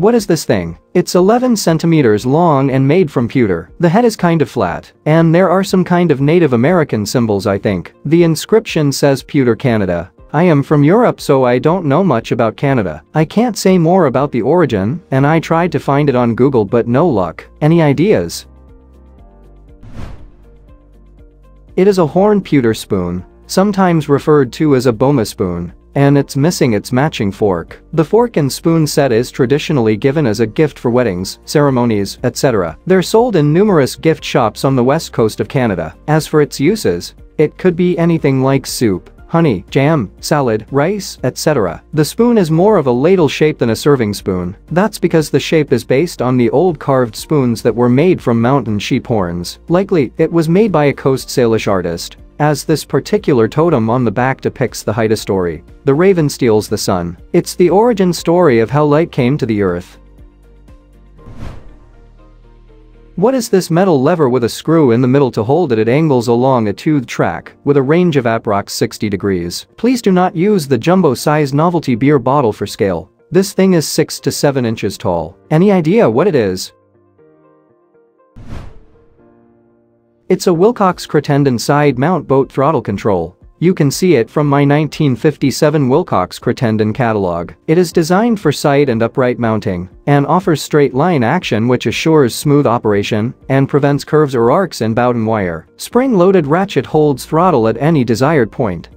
What is this thing? It's 11 centimeters long and made from pewter. The head is kind of flat. And there are some kind of Native American symbols I think. The inscription says Pewter Canada. I am from Europe so I don't know much about Canada. I can't say more about the origin, and I tried to find it on Google but no luck. Any ideas? It is a horn pewter spoon, sometimes referred to as a boma spoon. And it's missing its matching fork. The fork and spoon set is traditionally given as a gift for weddings, ceremonies, etc. They're sold in numerous gift shops on the west coast of Canada. As for its uses, it could be anything like soup, honey, jam, salad, rice, etc. The spoon is more of a ladle shape than a serving spoon. That's because the shape is based on the old carved spoons that were made from mountain sheep horns. Likely, it was made by a Coast Salish artist. As this particular totem on the back depicts the Haida story, the raven steals the sun. It's the origin story of how light came to the earth. What is this metal lever with a screw in the middle to hold it at angles along a toothed track, with a range of approx 60 degrees? Please do not use the jumbo-sized novelty beer bottle for scale. This thing is 6 to 7 inches tall. Any idea what it is? It's a Wilcox Crittenden side mount boat throttle control. You can see it from my 1957 Wilcox Crittenden catalog. It is designed for side and upright mounting and offers straight line action which assures smooth operation and prevents curves or arcs in Bowden wire. Spring-loaded ratchet holds throttle at any desired point.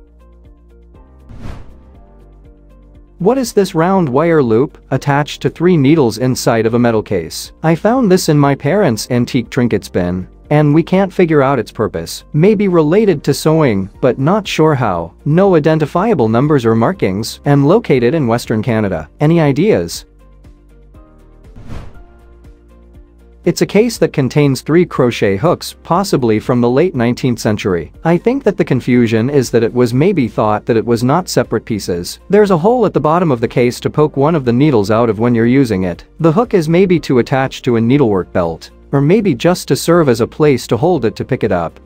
What is this round wire loop attached to three needles inside of a metal case? I found this in my parents' antique trinkets bin and we can't figure out its purpose. May be related to sewing, but not sure how. No identifiable numbers or markings, and located in Western Canada. Any ideas? It's a case that contains three crochet hooks, possibly from the late 19th century. I think that the confusion is that it was maybe thought that it was not separate pieces. There's a hole at the bottom of the case to poke one of the needles out of when you're using it. The hook is maybe to attach to a needlework belt or maybe just to serve as a place to hold it to pick it up.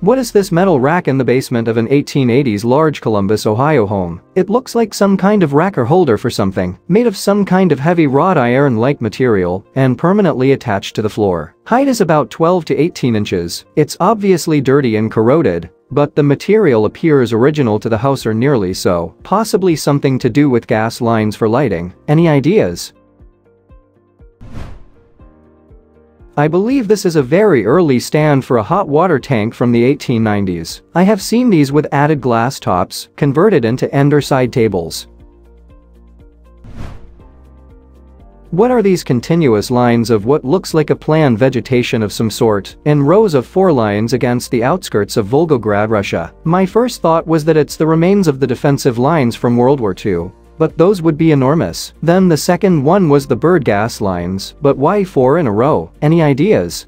What is this metal rack in the basement of an 1880s large Columbus, Ohio home? It looks like some kind of rack or holder for something, made of some kind of heavy wrought iron-like material and permanently attached to the floor. Height is about 12 to 18 inches. It's obviously dirty and corroded, but the material appears original to the house or nearly so, possibly something to do with gas lines for lighting. Any ideas? I believe this is a very early stand for a hot water tank from the 1890s. I have seen these with added glass tops, converted into underside tables. What are these continuous lines of what looks like a planned vegetation of some sort, in rows of four lines against the outskirts of Volgograd, Russia? My first thought was that it's the remains of the defensive lines from World War II. But those would be enormous. Then the second one was the bird gas lines, but why four in a row? Any ideas?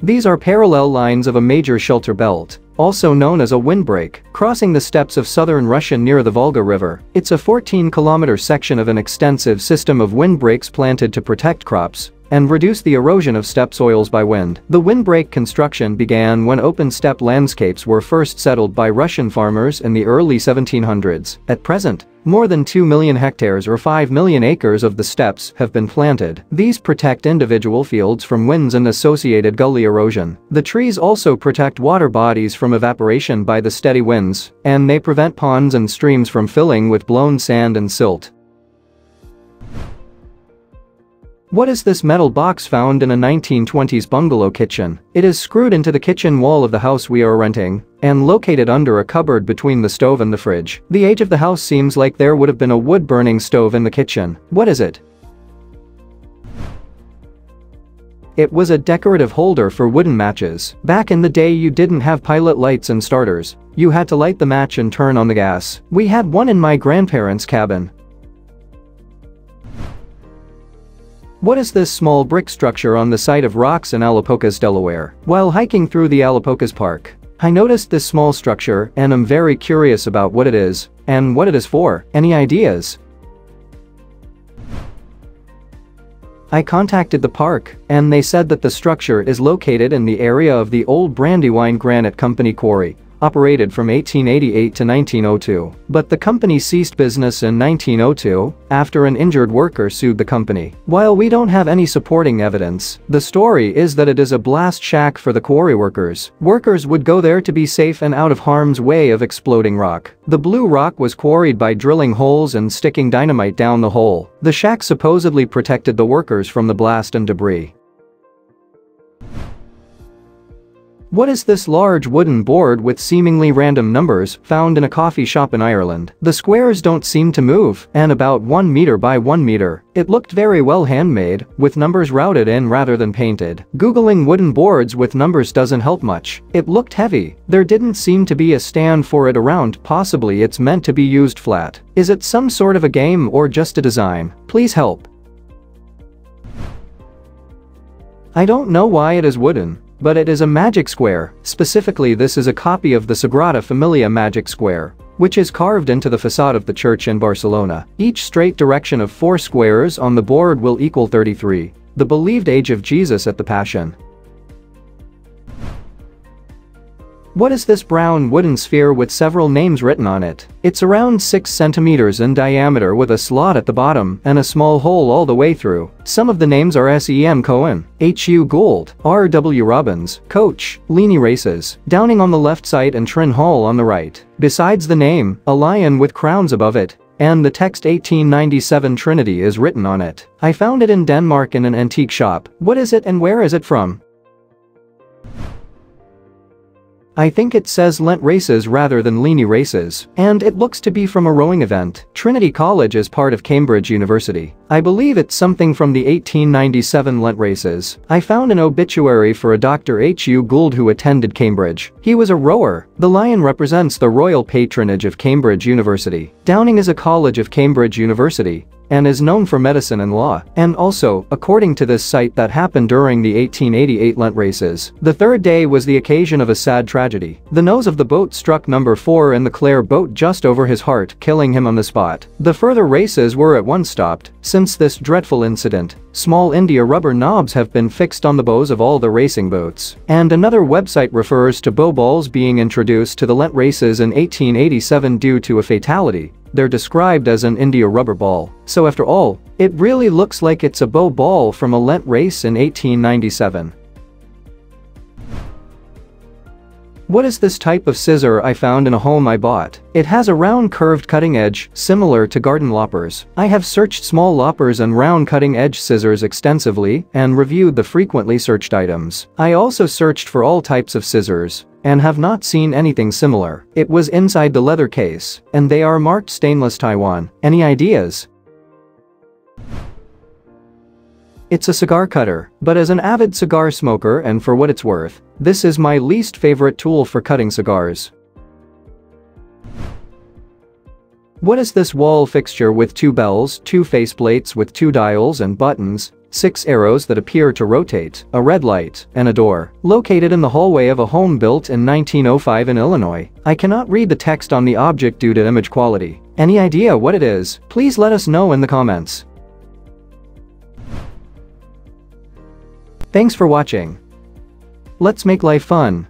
These are parallel lines of a major shelter belt, also known as a windbreak, crossing the steppes of southern Russia near the Volga River. It's a 14-kilometer section of an extensive system of windbreaks planted to protect crops, and reduce the erosion of steppe soils by wind. The windbreak construction began when open steppe landscapes were first settled by Russian farmers in the early 1700s. At present, more than 2 million hectares or 5 million acres of the steppes have been planted. These protect individual fields from winds and associated gully erosion. The trees also protect water bodies from evaporation by the steady winds, and they prevent ponds and streams from filling with blown sand and silt. What is this metal box found in a 1920s bungalow kitchen? It is screwed into the kitchen wall of the house we are renting and located under a cupboard between the stove and the fridge. The age of the house seems like there would have been a wood-burning stove in the kitchen. What is it? It was a decorative holder for wooden matches. Back in the day you didn't have pilot lights and starters. You had to light the match and turn on the gas. We had one in my grandparents' cabin, What is this small brick structure on the site of rocks in Alapocas, Delaware? While hiking through the Alapocas Park, I noticed this small structure and I'm very curious about what it is and what it is for. Any ideas? I contacted the park, and they said that the structure is located in the area of the old Brandywine Granite Company quarry, operated from 1888 to 1902. But the company ceased business in 1902 after an injured worker sued the company. While we don't have any supporting evidence, the story is that it is a blast shack for the quarry workers. Workers would go there to be safe and out of harm's way of exploding rock. The blue rock was quarried by drilling holes and sticking dynamite down the hole. The shack supposedly protected the workers from the blast and debris. What is this large wooden board with seemingly random numbers found in a coffee shop in Ireland? The squares don't seem to move, and about 1 meter by 1 meter. It looked very well handmade, with numbers routed in rather than painted. Googling wooden boards with numbers doesn't help much. It looked heavy. There didn't seem to be a stand for it around, possibly it's meant to be used flat. Is it some sort of a game or just a design? Please help. I don't know why it is wooden, but it is a magic square, specifically this is a copy of the Sagrada Familia magic square, which is carved into the facade of the church in Barcelona. Each straight direction of four squares on the board will equal 33, the believed age of Jesus at the Passion. What is this brown wooden sphere with several names written on it? It's around 6 centimeters in diameter with a slot at the bottom and a small hole all the way through. Some of the names are S.E.M. Cohen, H.U. Gould, R.W. Robbins, Coach, Leany Races, Downing on the left side and Trin Hall on the right. Besides the name, a lion with crowns above it, and the text 1897 Trinity is written on it. I found it in Denmark in an antique shop. What is it and where is it from? I think it says Lent races rather than Leany races, and it looks to be from a rowing event. Trinity College is part of Cambridge University. I believe it's something from the 1897 Lent races. I found an obituary for a Dr. H.U. Gould who attended Cambridge. He was a rower. The lion represents the royal patronage of Cambridge University. Downing is a college of Cambridge University and is known for medicine and law, and also, according to this site that happened during the 1888 Lent races. The third day was the occasion of a sad tragedy. The nose of the boat struck number 4 in the Clare boat just over his heart, killing him on the spot. The further races were at once stopped. Since this dreadful incident, small India rubber knobs have been fixed on the bows of all the racing boats. And another website refers to bow balls being introduced to the Lent races in 1887 due to a fatality, they're described as an India rubber ball. So after all, it really looks like it's a bow ball from a Lent race in 1897. What is this type of scissor I found in a home I bought? It has a round curved cutting edge, similar to garden loppers. I have searched small loppers and round cutting edge scissors extensively and reviewed the frequently searched items. I also searched for all types of scissors and have not seen anything similar. It was inside the leather case, and they are marked stainless Taiwan. Any ideas? It's a cigar cutter, but as an avid cigar smoker and for what it's worth, this is my least favorite tool for cutting cigars. What is this wall fixture with two bells, two faceplates with two dials and buttons, six arrows that appear to rotate, a red light, and a door. Located in the hallway of a home built in 1905 in Illinois. I cannot read the text on the object due to image quality. Any idea what it is? Please let us know in the comments. Thanks for watching. Let's make life fun.